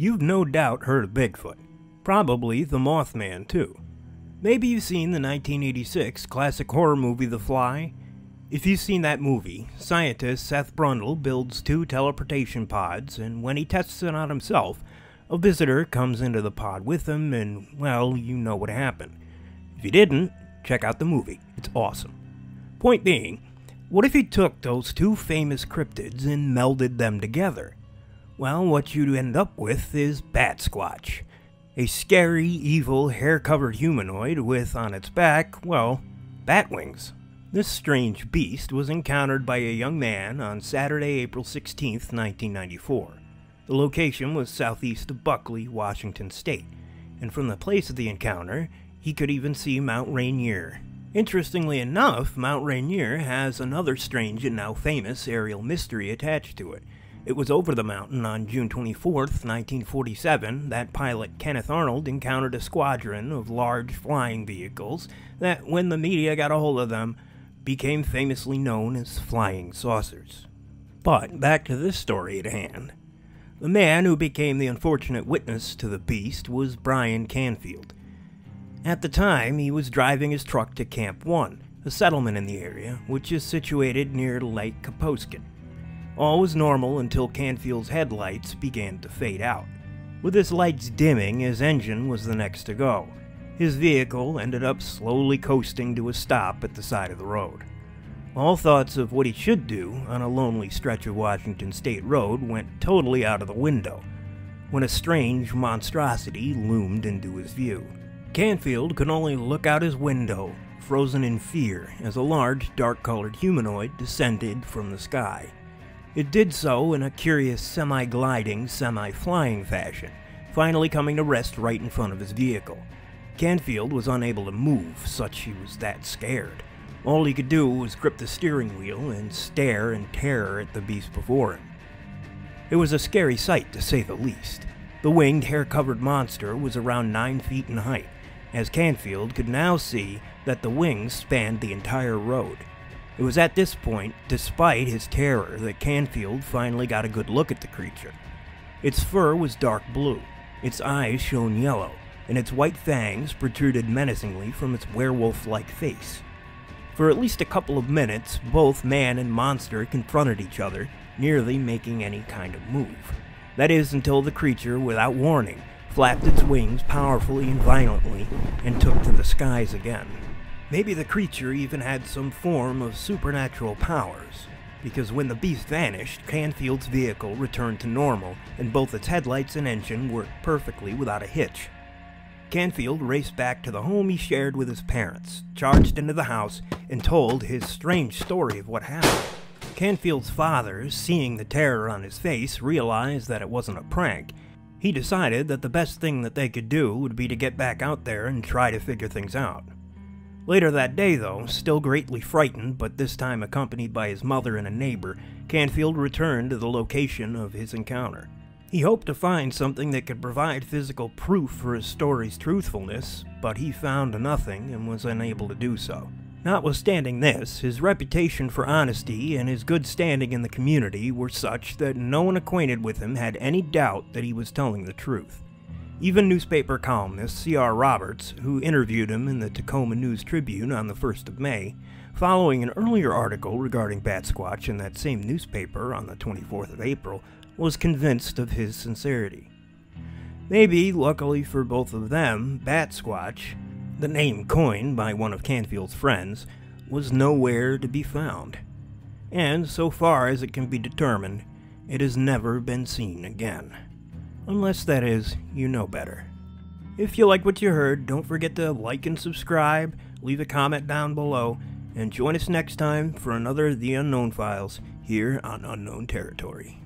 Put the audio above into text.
You've no doubt heard of Bigfoot. Probably the Mothman, too. Maybe you've seen the 1986 classic horror movie The Fly. If you've seen that movie, scientist Seth Brundle builds two teleportation pods, and when he tests it on himself, a visitor comes into the pod with him, and, well, you know what happened. If you didn't, check out the movie. It's awesome. Point being, what if he took those two famous cryptids and melded them together? Well, what you'd end up with is Batsquatch. A scary, evil, hair covered humanoid with, on its back, well, bat wings. This strange beast was encountered by a young man on Saturday, April 16, 1994. The location was southeast of Buckley, Washington State, and from the place of the encounter, he could even see Mount Rainier, Interestingly enough, Mount Rainier has another strange and now famous aerial mystery attached to it. It was over the mountain on June 24, 1947, that pilot Kenneth Arnold encountered a squadron of large flying vehicles that, when the media got a hold of them, became famously known as flying saucers. But back to this story at hand. The man who became the unfortunate witness to the beast was Brian Canfield. At the time, he was driving his truck to Camp 1, a settlement in the area, which is situated near Lake Kapowsin. All was normal until Canfield's headlights began to fade out. With his lights dimming, his engine was the next to go. His vehicle ended up slowly coasting to a stop at the side of the road. All thoughts of what he should do on a lonely stretch of Washington State Road went totally out of the window when a strange monstrosity loomed into his view. Canfield could only look out his window, frozen in fear, as a large, dark colored humanoid descended from the sky. It did so in a curious semi gliding, semi flying fashion, finally coming to rest right in front of his vehicle. Canfield was unable to move, such he was that scared. All he could do was grip the steering wheel and stare in terror at the beast before him. It was a scary sight, to say the least. The winged, hair covered monster was around nine feet in height, as Canfield could now see that the wings spanned the entire road. It was at this point, despite his terror, that Canfield finally got a good look at the creature. Its fur was dark blue, its eyes shone yellow, and its white fangs protruded menacingly from its werewolf like face. For at least a couple of minutes, both man and monster confronted each other, nearly making any kind of move. That is, until the creature, without warning, flapped its wings powerfully and violently, and took to the skies again. Maybe the creature even had some form of supernatural powers, because when the beast vanished, Canfield's vehicle returned to normal, and both its headlights and engine worked perfectly without a hitch. Canfield raced back to the home he shared with his parents, charged into the house, and told his strange story of what happened. Canfield's father, seeing the terror on his face, realized that it wasn't a prank, he decided that the best thing that they could do would be to get back out there and try to figure things out. Later that day, though, still greatly frightened, but this time accompanied by his mother and a neighbor, Canfield returned to the location of his encounter. He hoped to find something that could provide physical proof for his story's truthfulness, but he found nothing and was unable to do so. Notwithstanding this, his reputation for honesty and his good standing in the community were such that no one acquainted with him had any doubt that he was telling the truth. Even newspaper columnist C.R. Roberts, who interviewed him in the Tacoma News Tribune on the 1st of May, following an earlier article regarding Batsquatch in that same newspaper on the 24th of April, was convinced of his sincerity. Maybe, luckily for both of them, Batsquatch the name coined by one of Canfield's friends, was nowhere to be found, and so far as it can be determined, it has never been seen again. Unless, that is, you know better. If you like what you heard, don't forget to like and subscribe, leave a comment down below, and join us next time for another The Unknown Files here on Unknown Territory.